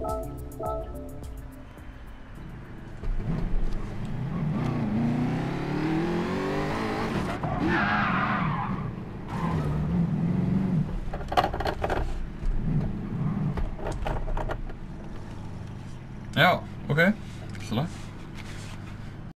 Ja, ok. Så da.